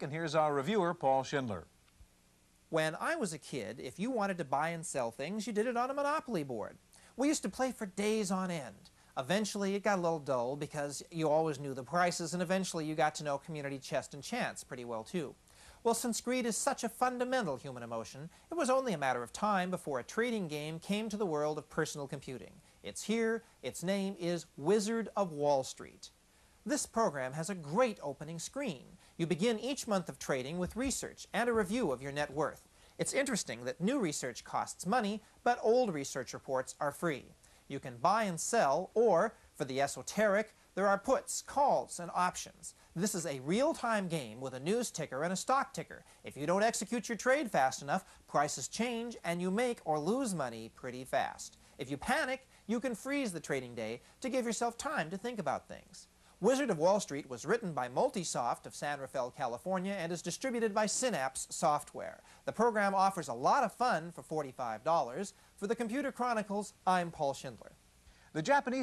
And here's our reviewer, Paul Schindler. When I was a kid, if you wanted to buy and sell things, you did it on a Monopoly board. We used to play for days on end. Eventually, it got a little dull because you always knew the prices, and eventually you got to know community chest and chance pretty well, too. Well, since greed is such a fundamental human emotion, it was only a matter of time before a trading game came to the world of personal computing. It's here. Its name is Wizard of Wall Street. This program has a great opening screen. You begin each month of trading with research and a review of your net worth. It's interesting that new research costs money, but old research reports are free. You can buy and sell, or, for the esoteric, there are puts, calls, and options. This is a real-time game with a news ticker and a stock ticker. If you don't execute your trade fast enough, prices change and you make or lose money pretty fast. If you panic, you can freeze the trading day to give yourself time to think about things. Wizard of Wall Street was written by Multisoft of San Rafael, California, and is distributed by Synapse Software. The program offers a lot of fun for $45. For the Computer Chronicles, I'm Paul Schindler. The Japanese